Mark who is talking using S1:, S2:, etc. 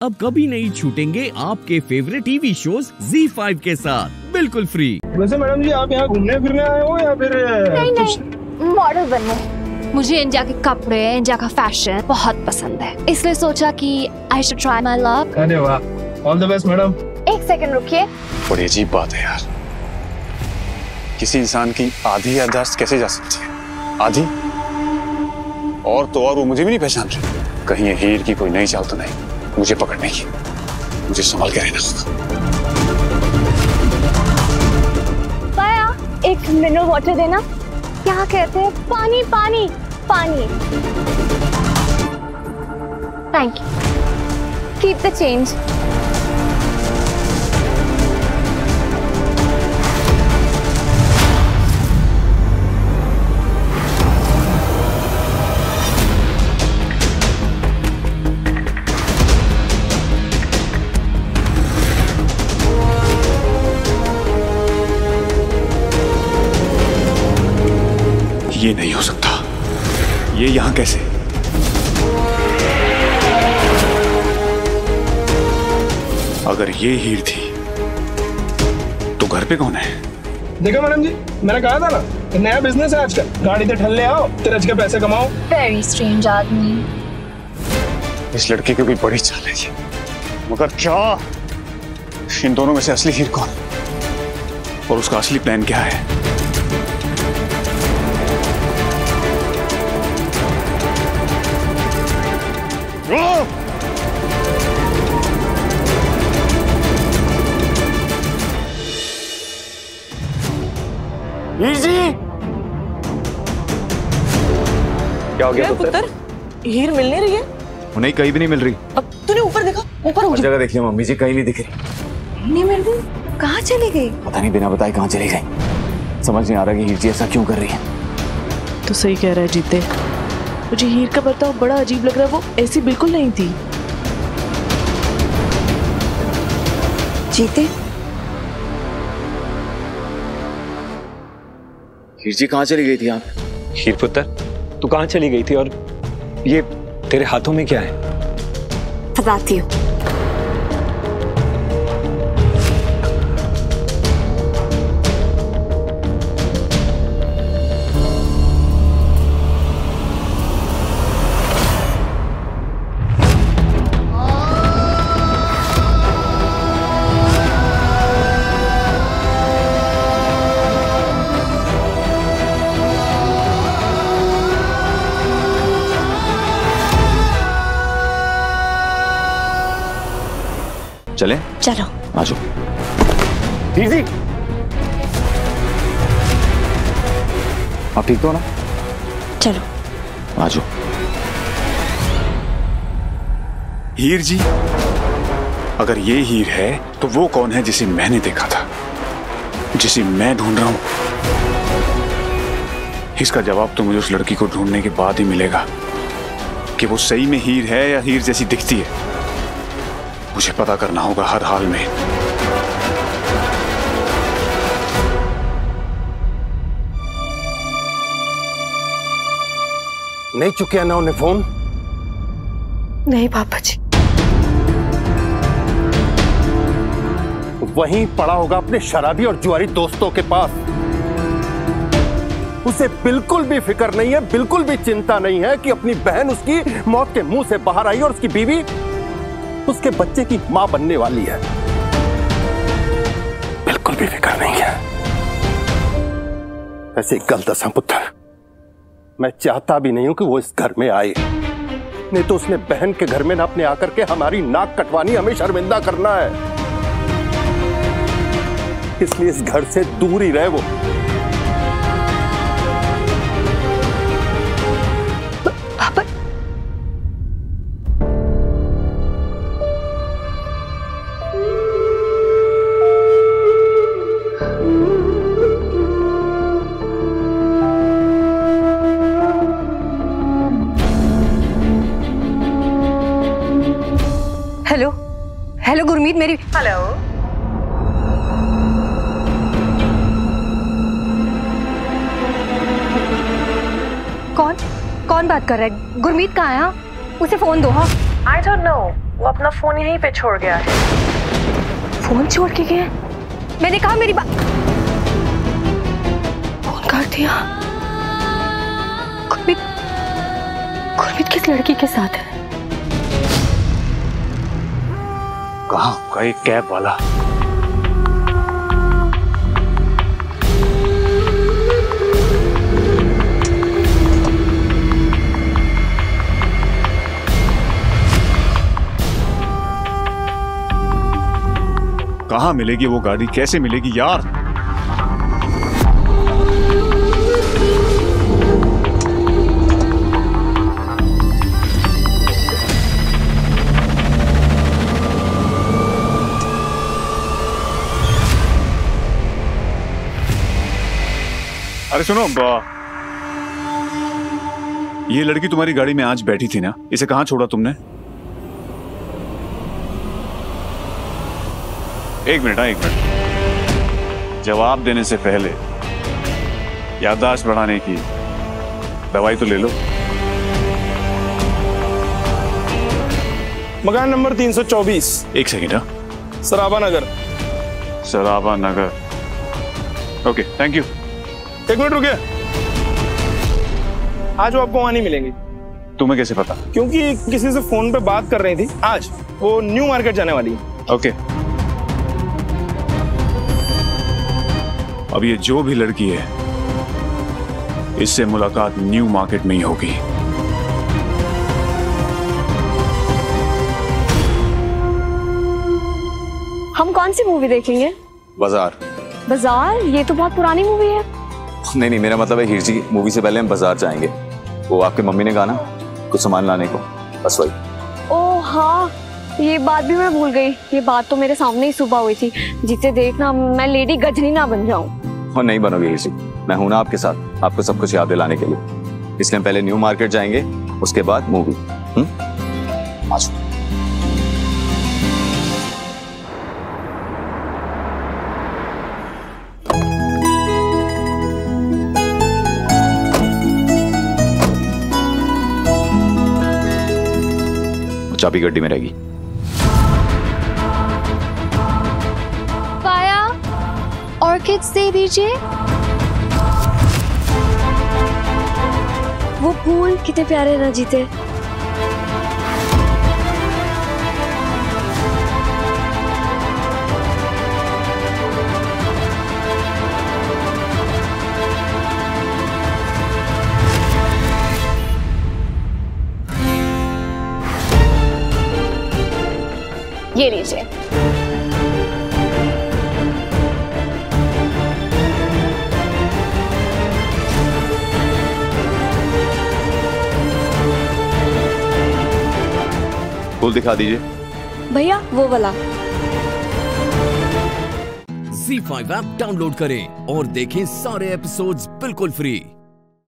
S1: अब कभी नहीं छूटेंगे आपके फेवरेट टीवी शोज़ Z5 के साथ। बिल्कुल फ्री
S2: वैसे मैडम जी आप यहाँ घूमने फिरने आए हो या फिर
S3: नहीं नहीं मॉडल बनने मुझे इंडिया के कपड़े इंडिया का फ़ैशन बहुत पसंद है। इसलिए सोचा कि I should try my luck
S2: अरे वाह ऑल द बेस्ट मैडम।
S3: एक सेकंड रुकिए।
S4: बड़ी अजीब बात है यार। किसी इंसान की आधी याददाश्त कैसे जा सकती है? आधी? और तो और वो मुझे भी नहीं पहचान रही। कहीं ये हीर की कोई नई चाल तो नहीं। मुझे पकड़ने की। मुझे संभाल के रहना होगा
S3: पाया, एक मिनरल वाटर देना। क्या कहते हैं, पानी पानी पानी। Thank you keep the change
S4: ये नहीं हो सकता। ये यहाँ कैसे? अगर ये हीर थी तो घर पे कौन है?
S2: देखो मैडम जी मैंने कहा था ना नया बिज़नेस है आजकल। गाड़ी से ठल्ले आओ तिरज के पैसे कमाओ।
S3: वेरी स्ट्रेंज आदमी।
S4: इस लड़के की कोई बड़ी चाल है ये। मगर क्या? इन दोनों में से असली हीर कौन? और उसका असली प्लान क्या है? जी क्या हो
S5: क्या पुत्र? हीर मिल नहीं रही है?
S6: उन्हें कहीं भी नहीं मिल रही।
S5: अब तूने ऊपर देखा ऊपर हो
S6: हर जगह देख लिया मम्मी जी कहीं नहीं दिख रही।
S5: नहीं मिल रही? कहाँ चली गई?
S6: पता नहीं बिना बताए कहाँ चली गई। समझ नहीं आ रहा कि हीर जी ऐसा क्यों कर रही है।
S5: तो सही कह रहा है जीते। मुझे हीर का बर्ताव बड़ा अजीब लग रहा है वो ऐसी बिल्कुल नहीं थी। जीते?
S6: हीर जी कहाँ चली गई थी आप?
S7: हीर पुत्र तू कहाँ चली गई थी और ये तेरे हाथों में क्या है?
S3: बताती हूँ।
S6: चले?
S3: चलो।
S6: आ जाओ
S4: जी
S6: आप ठीक तो हो ना?
S3: चलो।
S6: आ जाओ
S4: हीर जी अगर ये हीर है तो वो कौन है जिसे मैंने देखा था? जिसे मैं ढूंढ रहा हूँ? इसका जवाब तो मुझे उस लड़की को ढूँढने के बाद ही मिलेगा कि वो सही में हीर है या हीर जैसी दिखती है। मुझे पता करना होगा हर हाल में।
S8: नहीं चुके ना उन्हें फ़ोन?
S5: नहीं पापा जी।
S8: वहीं पड़ा होगा अपने शराबी और जुआरी दोस्तों के पास। उसे बिल्कुल भी फ़िक्र नहीं है बिल्कुल भी चिंता नहीं है कि अपनी बहन उसकी मौत के मुँह से बाहर आई और उसकी बीवी उसके बच्चे की माँ बनने वाली है। बिल्कुल भी फ़िक्र नहीं है। ऐसे गलत दशा पुत्र मैं चाहता भी नहीं हूँ कि वो इस घर में आए। नहीं तो उसने बहन के घर में ना अपने आकर के हमारी नाक कटवानी, हमें शर्मिंदा करना है। इसलिए इस घर से दूर ही रहे वो।
S9: हेलो हेलो गुरमीत मेरी
S5: हेलो
S9: कौन? कौन बात कर रहा है? गुरमीत कहाँ है हाँ? उसे फ़ोन दो हाँ?
S5: आई डोंट नो वो अपना फ़ोन यहीं पे छोड़ गया है।
S9: फ़ोन छोड़ के गए मैंने कहा मेरी बात फ़ोन काट दिया। गुरमीत गुरमीत किस लड़की के साथ है?
S4: कहा एक कैब वाला? कहा मिलेगी वो गाड़ी? कैसे मिलेगी? यार! अरे सुनो ये लड़की तुम्हारी गाड़ी में आज बैठी थी ना? इसे कहाँ छोड़ा तुमने? एक मिनट हाँ एक मिनट। जवाब देने से पहले याददाश्त बढ़ाने की दवाई तो ले लो।
S2: मकान नंबर 324
S4: एक सेकेंड हाँ।
S2: Sarabha Nagar
S4: Sarabha Nagar okay thank you
S2: एक मिनट रुकिए। आज वो आपको वहाँ नहीं मिलेंगी।
S4: तुम्हें कैसे पता?
S2: क्योंकि किसी से फ़ोन पे बात कर रही थी। आज वो न्यू मार्केट जाने वाली है।
S4: ओके अब ये जो भी लड़की है इससे मुलाकात न्यू मार्केट में ही होगी।
S9: हम कौन सी मूवी देखेंगे?
S6: बाज़ार।
S9: बाज़ार? ये तो बहुत पुरानी मूवी है।
S6: नहीं नहीं मेरा मतलब है हीर जी मूवी से पहले हम बाज़ार जाएँगे। वो आपकी मम्मी ने कहा ना कुछ सामान लाने को। बस वही।
S9: ओ हाँ ये बात भी मैं भूल गई। ये बात तो मेरे सामने ही सुबह हुई थी। जिसे देखना मैं लेडी गजनी ना बन जाऊँ।
S6: और नहीं बनोगे हीर जी। मैं हूँ ना आपके साथ आपको सब कुछ याद दिलाने के लिए। इसलिए हम पहले न्यू मार्केट जाएँगे उसके बाद मूवी हम्म? चाबी गड्डी में रहेगी।
S3: पाया ऑर्किड्स दे दीजिए
S9: वो फूल कितने प्यारे ना जीते।
S3: ये लीजिए।
S6: फूल दिखा दीजिए।
S9: भैया वो वाला।
S1: Z5 ऐप डाउनलोड करें और देखें सारे एपिसोड्स बिल्कुल फ्री